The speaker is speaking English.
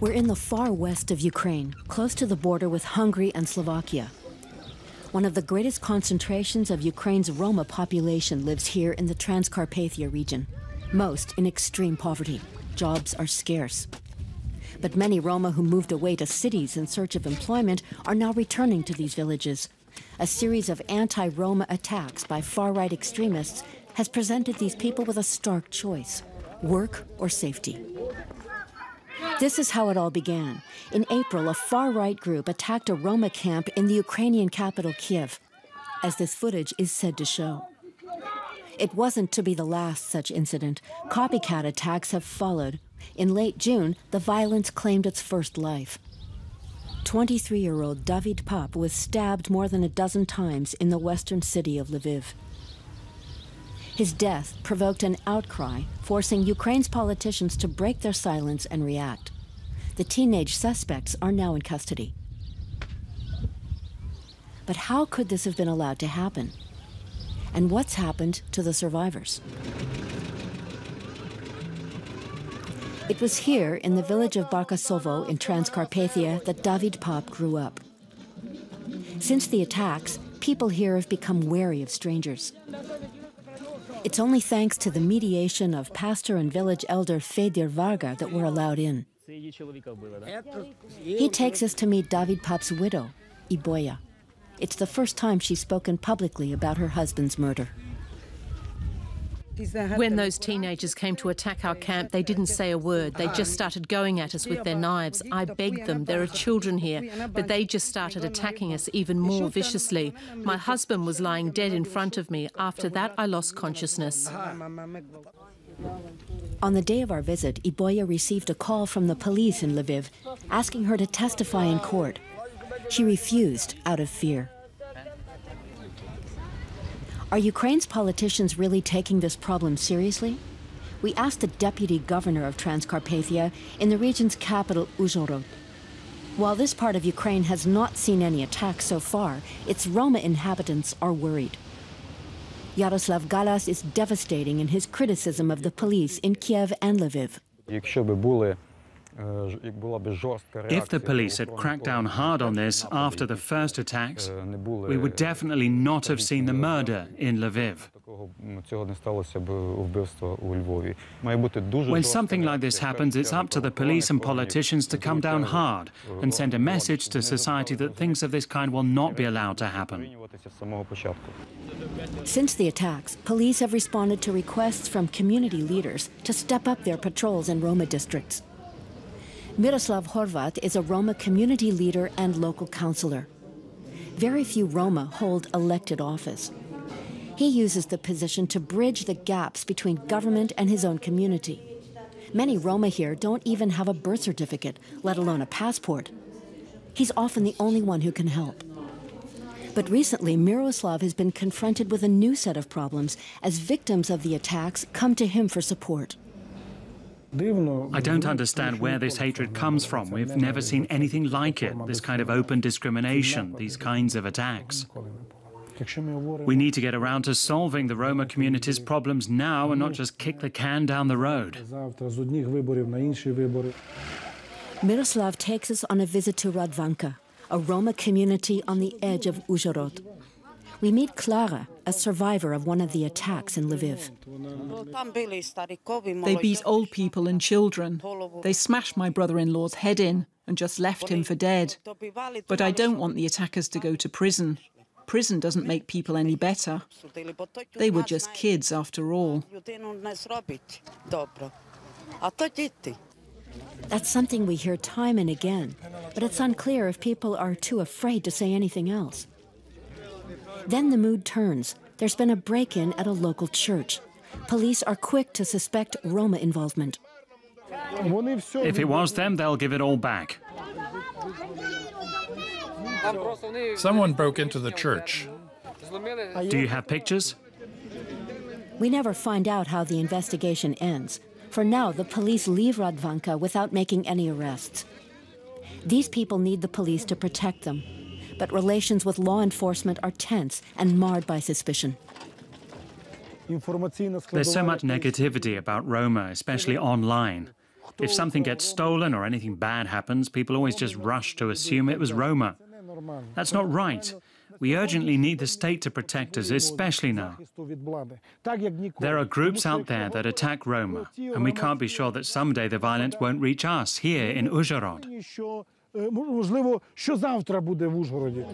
We're in the far west of Ukraine, close to the border with Hungary and Slovakia. One of the greatest concentrations of Ukraine's Roma population lives here in the Transcarpathia region, most in extreme poverty. Jobs are scarce. But many Roma who moved away to cities in search of employment are now returning to these villages. A series of anti Roma attacks by far right extremists has presented these people with a stark choice work or safety. This is how it all began. In April, a far right group attacked a Roma camp in the Ukrainian capital, Kiev, as this footage is said to show. It wasn't to be the last such incident. Copycat attacks have followed. In late June, the violence claimed its first life. 23 year old David Pap was stabbed more than a dozen times in the western city of Lviv. His death provoked an outcry, forcing Ukraine's politicians to break their silence and react. The teenage suspects are now in custody. But how could this have been allowed to happen? And what's happened to the survivors? It was here in the village of Barkasovo in Transcarpathia that David Pap grew up. Since the attacks, people here have become wary of strangers. It's only thanks to the mediation of pastor and village elder Fedir Varga that we're allowed in. He takes us to meet David Pap's widow, Iboya. It's the first time she's spoken publicly about her husband's murder. When those teenagers came to attack our camp, they didn't say a word. They just started going at us with their knives. I begged them, there are children here, but they just started attacking us even more viciously. My husband was lying dead in front of me. After that, I lost consciousness. On the day of our visit, Iboya received a call from the police in Lviv asking her to testify in court. She refused out of fear. Are Ukraine's politicians really taking this problem seriously? We asked the deputy governor of Transcarpathia in the region's capital, Uzhhorod. While this part of Ukraine has not seen any attacks so far, its Roma inhabitants are worried. Yaroslav Galas is devastating in his criticism of the police in Kiev and Lviv. If the police had cracked down hard on this after the first attacks, we would definitely not have seen the murder in Lviv. When something like this happens, it's up to the police and politicians to come down hard and send a message to society that things of this kind will not be allowed to happen. Since the attacks, police have responded to requests from community leaders to step up their patrols in Roma districts. Miroslav Horvat is a Roma community leader and local councillor. Very few Roma hold elected office. He uses the position to bridge the gaps between government and his own community. Many Roma here don't even have a birth certificate, let alone a passport. He's often the only one who can help. But recently, Miroslav has been confronted with a new set of problems as victims of the attacks come to him for support. I don't understand where this hatred comes from. We've never seen anything like it, this kind of open discrimination, these kinds of attacks. We need to get around to solving the Roma community's problems now and not just kick the can down the road. Miroslav takes us on a visit to Radvanka, a Roma community on the edge of Uzhhorod. We meet Clara, a survivor of one of the attacks in Lviv. They beat old people and children. They smashed my brother in law's head in and just left him for dead. But I don't want the attackers to go to prison. Prison doesn't make people any better. They were just kids after all. That's something we hear time and again, but it's unclear if people are too afraid to say anything else. Then the mood turns. There's been a break in at a local church. Police are quick to suspect Roma involvement. If it was them, they'll give it all back. Someone broke into the church. Do you have pictures? We never find out how the investigation ends. For now, the police leave Radvanka without making any arrests. These people need the police to protect them, but relations with law enforcement are tense and marred by suspicion. There's so much negativity about Roma, especially online. If something gets stolen or anything bad happens, people always just rush to assume it was Roma. That's not right. We urgently need the state to protect us, especially now. There are groups out there that attack Roma, and we can't be sure that someday the violence won't reach us here in Uzhhorod. Е, можливо, що завтра буде в Ужгороді.